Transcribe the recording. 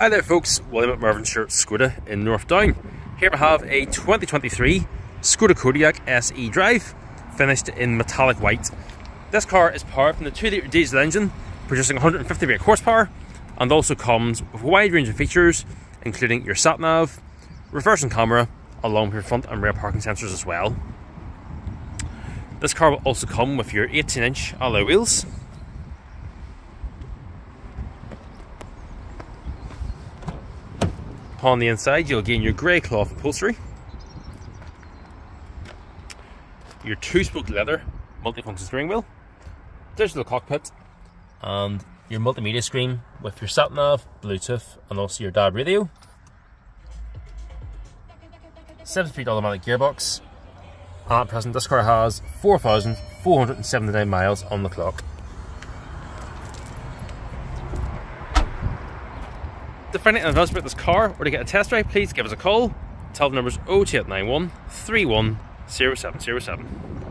Hi there folks, Mervyn Stewart Skoda in North Down. Here we have a 2023 Skoda Kodiaq SE Drive, finished in metallic white. This car is powered from the 2 litre diesel engine, producing 150 brake horsepower, and also comes with a wide range of features, including your sat nav, reversing camera, along with your front and rear parking sensors as well. This car will also come with your 18 inch alloy wheels, Upon the inside, you'll gain your grey cloth upholstery, your two-spoke leather multifunction steering wheel, digital cockpit, and your multimedia screen with your sat nav, Bluetooth, and also your DAB radio. Seven-speed automatic gearbox. At present, this car has 4,479 miles on the clock. Find out anything about this car or to get a test drive, please give us a call. Tell the numbers 0891 31 0707.